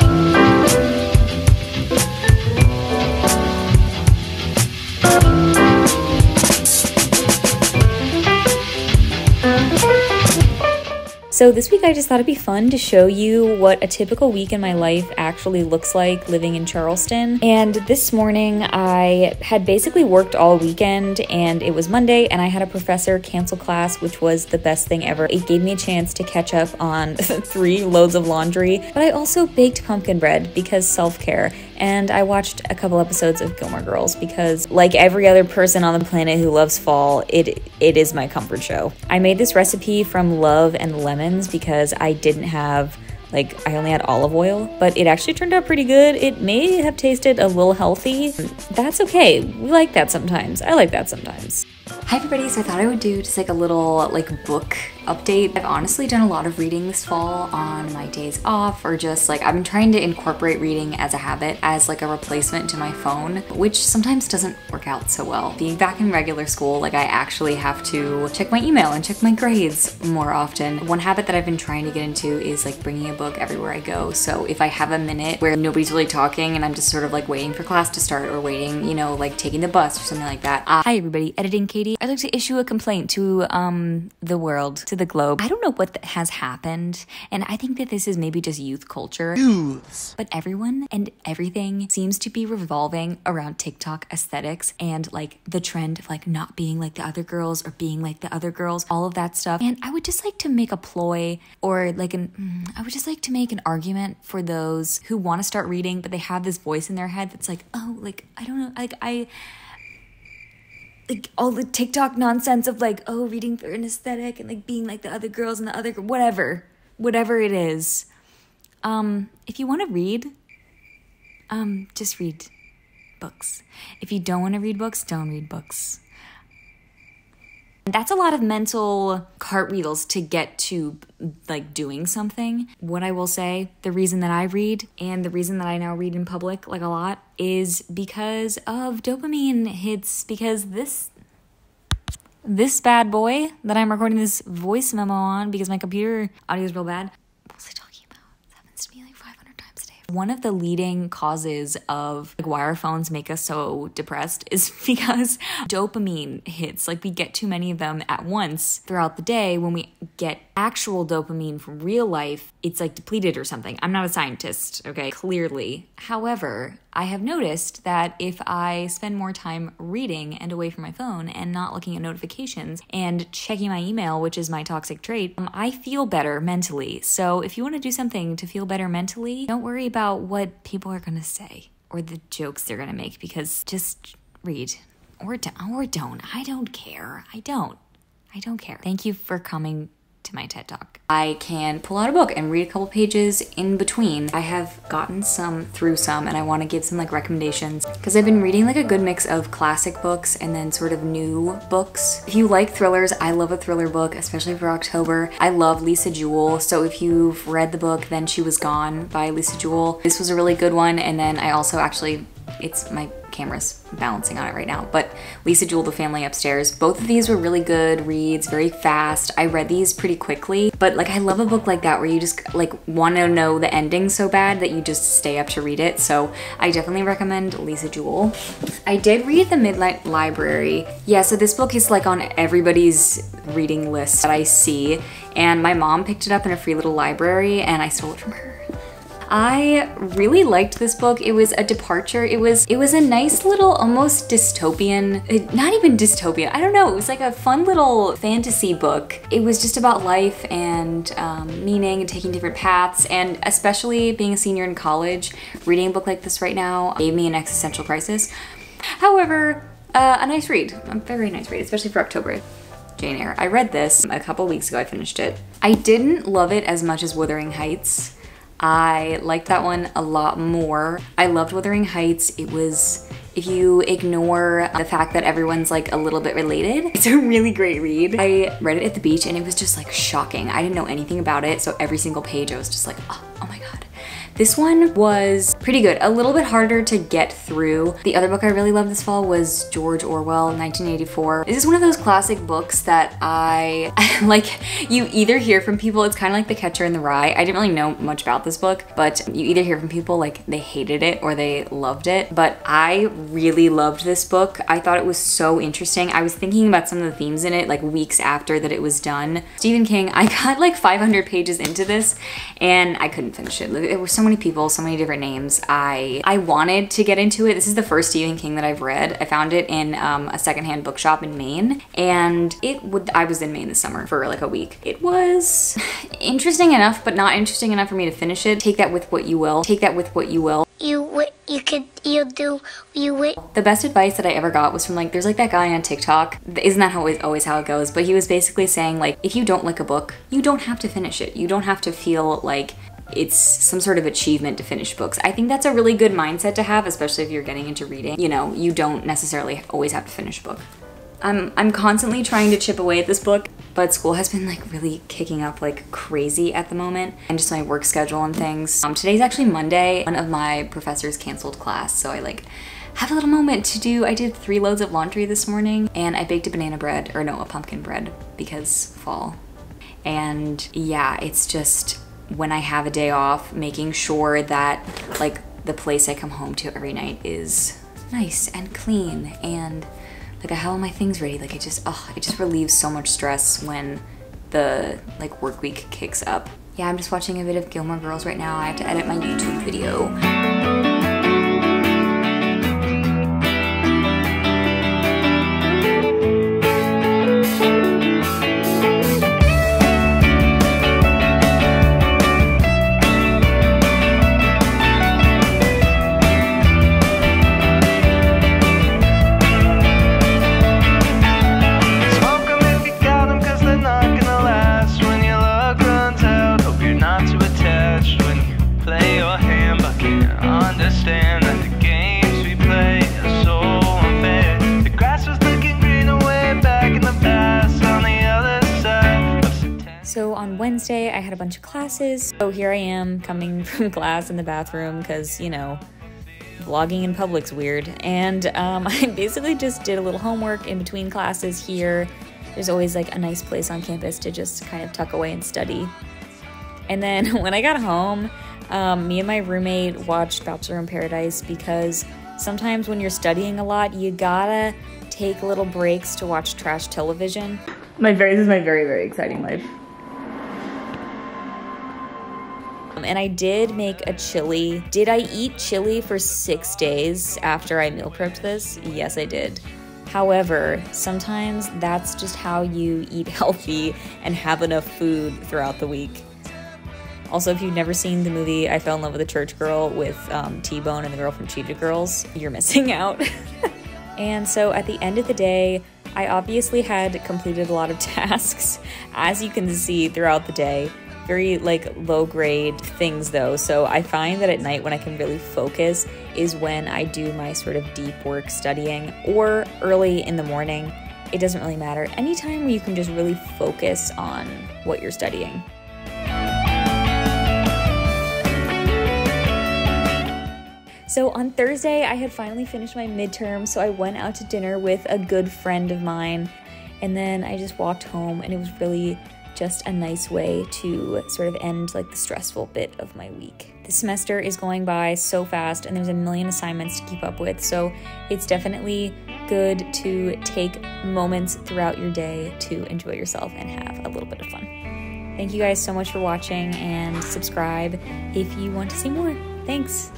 Thank you. So this week I just thought it'd be fun to show you what a typical week in my life actually looks like living in Charleston. And this morning I had basically worked all weekend and it was Monday and I had a professor cancel class, which was the best thing ever. It gave me a chance to catch up on three loads of laundry, but I also baked pumpkin bread because self-care and I watched a couple episodes of Gilmore Girls because like every other person on the planet who loves fall, it it is my comfort show. I made this recipe from love and lemons because I didn't have like I only had olive oil, but it actually turned out pretty good. It may have tasted a little healthy. That's okay. We like that sometimes. I like that sometimes. Hi everybody, so I thought I would do just like a little like book update. I've honestly done a lot of reading this fall on my days off or just like I've been trying to incorporate reading as a habit as like a replacement to my phone, which sometimes doesn't work out so well. Being back in regular school, like I actually have to check my email and check my grades more often. One habit that I've been trying to get into is like bringing a book everywhere I go. So if I have a minute where nobody's really talking and I'm just sort of like waiting for class to start or waiting, you know, like taking the bus or something like that. Uh, hi everybody, editing Katie. I'd like to issue a complaint to um the world, to the globe. I don't know what has happened, and I think that this is maybe just youth culture. Youths. But everyone and everything seems to be revolving around TikTok aesthetics and like the trend of like not being like the other girls or being like the other girls, all of that stuff. And I would just like to make a ploy or like an mm, I would just like to make an argument for those who want to start reading, but they have this voice in their head that's like, oh, like I don't know, like I like all the TikTok nonsense of like, oh, reading for an aesthetic and like being like the other girls and the other whatever, whatever it is. Um, if you want to read, um, just read books. If you don't want to read books, don't read books. That's a lot of mental cartwheels to get to like doing something. What I will say, the reason that I read and the reason that I now read in public like a lot is because of dopamine hits because this this bad boy that I'm recording this voice memo on because my computer audio is real bad. What was I talking about? It happens to me like 500 times a day. One of the leading causes of like, why our phones make us so depressed is because dopamine hits. Like we get too many of them at once throughout the day. When we get actual dopamine from real life, it's like depleted or something. I'm not a scientist, okay? Clearly. However, I have noticed that if I spend more time reading and away from my phone and not looking at notifications and checking my email, which is my toxic trait, um, I feel better mentally. So if you want to do something to feel better mentally, don't worry about what people are going to say or the jokes they're going to make because just read or don't, or don't. I don't care. I don't. I don't care. Thank you for coming to my TED Talk. I can pull out a book and read a couple pages in between. I have gotten some through some and I want to give some like recommendations because I've been reading like a good mix of classic books and then sort of new books. If you like thrillers, I love a thriller book, especially for October. I love Lisa Jewell. So if you've read the book Then She Was Gone by Lisa Jewell, this was a really good one. And then I also actually, it's my camera's balancing on it right now. But Lisa Jewell, The Family Upstairs, both of these were really good reads, very fast. I read these pretty quickly, but like I love a book like that where you just like want to know the ending so bad that you just stay up to read it. So I definitely recommend Lisa Jewell. I did read The Midnight Library. Yeah, so this book is like on everybody's reading list that I see. And my mom picked it up in a free little library and I stole it from her. I really liked this book. It was a departure. It was it was a nice little almost dystopian, eh, not even dystopian. I don't know. It was like a fun little fantasy book. It was just about life and um, meaning and taking different paths. And especially being a senior in college, reading a book like this right now gave me an existential crisis. However, uh, a nice read. A very nice read, especially for October. Jane Eyre. I read this a couple weeks ago. I finished it. I didn't love it as much as Wuthering Heights. I liked that one a lot more. I loved Wuthering Heights. It was, if you ignore the fact that everyone's like a little bit related, it's a really great read. I read it at the beach and it was just like shocking. I didn't know anything about it. So every single page I was just like, oh, oh my God. This one was pretty good. A little bit harder to get through. The other book I really loved this fall was George Orwell, 1984. This is one of those classic books that I, like, you either hear from people, it's kind of like The Catcher in the Rye. I didn't really know much about this book, but you either hear from people like they hated it or they loved it. But I really loved this book. I thought it was so interesting. I was thinking about some of the themes in it like weeks after that it was done. Stephen King, I got like 500 pages into this and I couldn't finish it. There were so many people, so many different names. I I wanted to get into it. This is the first Stephen King that I've read. I found it in um, a secondhand bookshop in Maine, and it would. I was in Maine this summer for like a week. It was interesting enough, but not interesting enough for me to finish it. Take that with what you will. Take that with what you will. You you could you do you would. The best advice that I ever got was from like there's like that guy on TikTok. Isn't that always always how it goes? But he was basically saying like if you don't like a book, you don't have to finish it. You don't have to feel like it's some sort of achievement to finish books. I think that's a really good mindset to have, especially if you're getting into reading. You know, you don't necessarily always have to finish a book. I'm, I'm constantly trying to chip away at this book, but school has been like really kicking up like crazy at the moment and just my work schedule and things. Um, today's actually Monday. One of my professors canceled class, so I like have a little moment to do. I did three loads of laundry this morning and I baked a banana bread, or no, a pumpkin bread because fall. And yeah, it's just when I have a day off, making sure that like the place I come home to every night is nice and clean and like I have all my things ready. Like it just, oh, it just relieves so much stress when the like work week kicks up. Yeah, I'm just watching a bit of Gilmore Girls right now. I have to edit my YouTube video. I had a bunch of classes. So here I am coming from class in the bathroom because, you know, vlogging in public's weird. And um, I basically just did a little homework in between classes here. There's always like a nice place on campus to just kind of tuck away and study. And then when I got home, um, me and my roommate watched Bachelor in Paradise because sometimes when you're studying a lot, you gotta take little breaks to watch trash television. My very, this is my very, very exciting life. And I did make a chili. Did I eat chili for six days after I meal prepped this? Yes, I did. However, sometimes that's just how you eat healthy and have enough food throughout the week. Also, if you've never seen the movie I Fell in Love with a Church Girl with um, T Bone and the girl from Cheetah Girls, you're missing out. and so at the end of the day, I obviously had completed a lot of tasks, as you can see throughout the day very like low grade things though. So I find that at night when I can really focus is when I do my sort of deep work studying or early in the morning. It doesn't really matter. Anytime you can just really focus on what you're studying. So on Thursday, I had finally finished my midterm, so I went out to dinner with a good friend of mine. And then I just walked home, and it was really just a nice way to sort of end like the stressful bit of my week. The semester is going by so fast and there's a million assignments to keep up with, so it's definitely good to take moments throughout your day to enjoy yourself and have a little bit of fun. Thank you guys so much for watching and subscribe if you want to see more. Thanks.